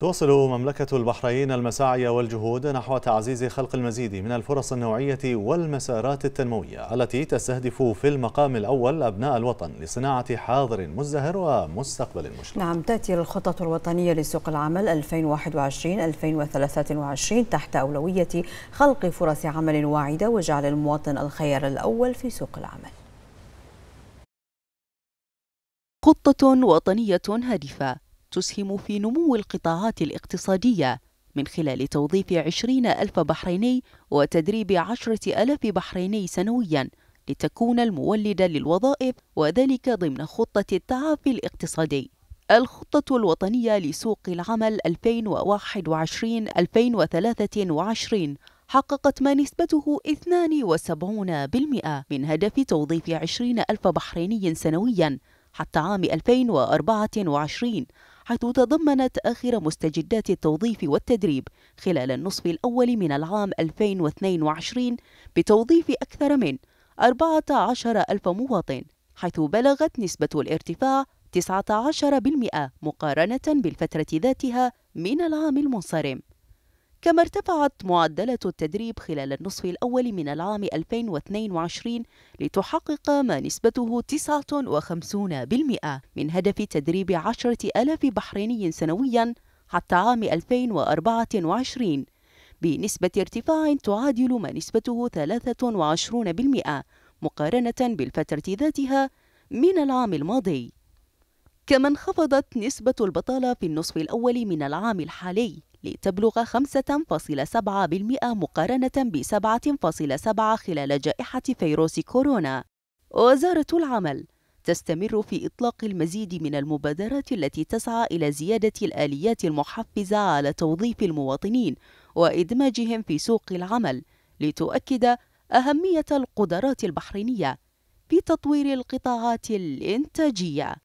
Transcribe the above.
تواصل مملكة البحرين المساعي والجهود نحو تعزيز خلق المزيد من الفرص النوعية والمسارات التنموية التي تستهدف في المقام الأول أبناء الوطن لصناعة حاضر مزدهر ومستقبل مشرق. نعم تأتي الخطط الوطنية لسوق العمل 2021-2023 تحت أولوية خلق فرص عمل واعدة وجعل المواطن الخيار الأول في سوق العمل. خطة وطنية هادفة. تسهم في نمو القطاعات الاقتصادية من خلال توظيف عشرين ألف بحريني وتدريب عشرة ألاف بحريني سنوياً لتكون المولدة للوظائف وذلك ضمن خطة التعافي الاقتصادي. الخطة الوطنية لسوق العمل 2021-2023 حققت ما نسبته 72% من هدف توظيف 20 ألف بحريني سنوياً حتى عام 2024 حيث تضمنت آخر مستجدات التوظيف والتدريب خلال النصف الأول من العام 2022 بتوظيف أكثر من 14 ألف مواطن حيث بلغت نسبة الارتفاع 19% مقارنة بالفترة ذاتها من العام المنصرم. كما ارتفعت معدلات التدريب خلال النصف الأول من العام 2022 لتحقق ما نسبته 59% من هدف تدريب عشرة ألاف بحريني سنويا حتى عام 2024 بنسبة ارتفاع تعادل ما نسبته 23% مقارنة بالفترة ذاتها من العام الماضي. كما انخفضت نسبة البطالة في النصف الأول من العام الحالي. لتبلغ 5.7% مقارنة ب 7.7 خلال جائحة فيروس كورونا. وزارة العمل تستمر في إطلاق المزيد من المبادرات التي تسعى إلى زيادة الآليات المحفزة على توظيف المواطنين وإدماجهم في سوق العمل لتؤكد أهمية القدرات البحرينية في تطوير القطاعات الإنتاجية